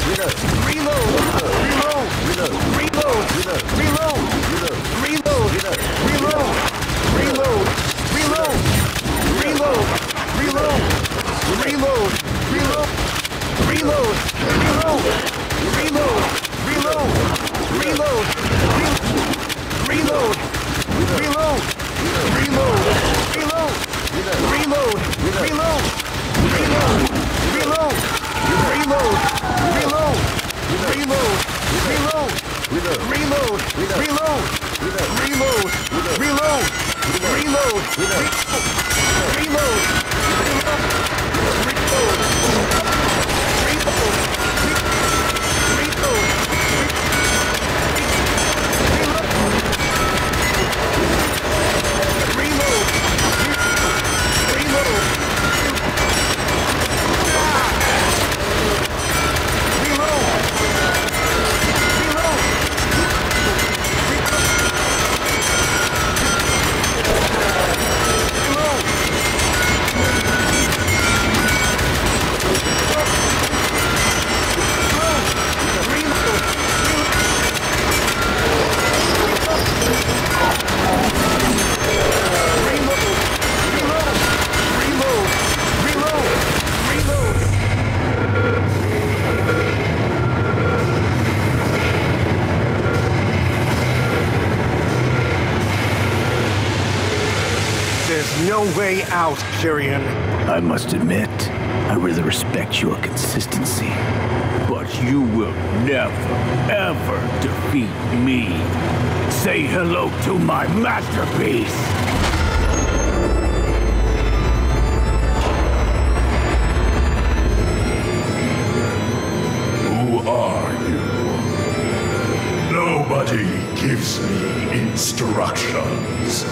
reload, reload, reload, reload, reload, reload. reload. Reload! Reload! Reload! Reload! Reload! Reload! Reload! There's out, I must admit, I really respect your consistency. But you will never, ever defeat me. Say hello to my masterpiece! Who are you? Nobody gives me instructions.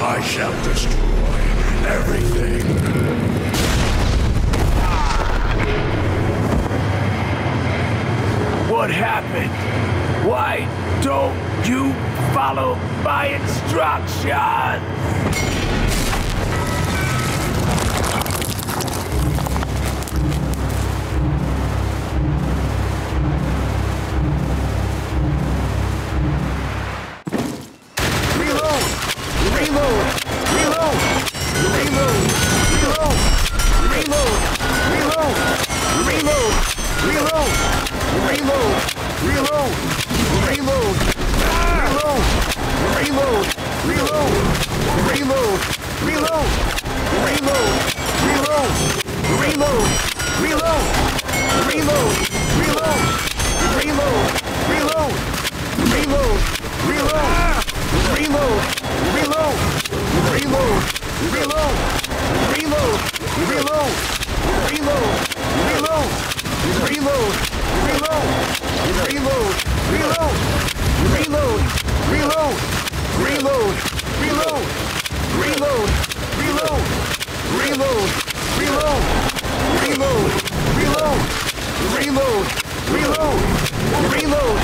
I shall destroy everything. What happened? Why don't you follow my instructions? Reload! Reload! Reload! Reload! Reload! Reload! Reload! Reload! Reload! Reload! Reload!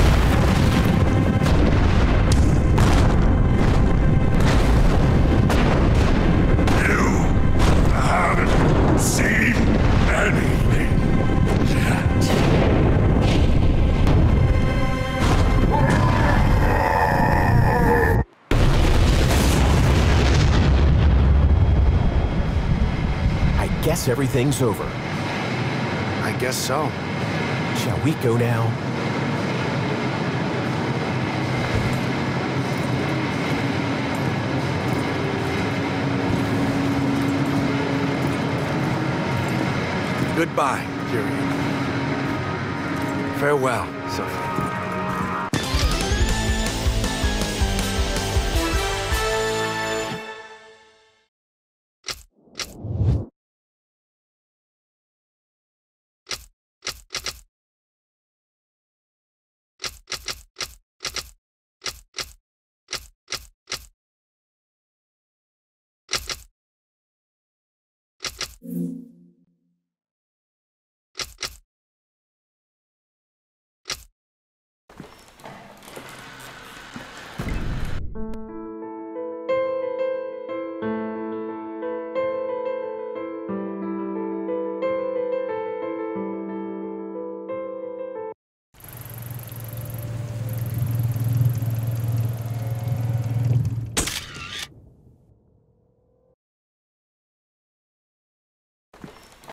guess everything's over. I guess so. Shall we go now? Goodbye, Tyrion. Farewell, Sophie.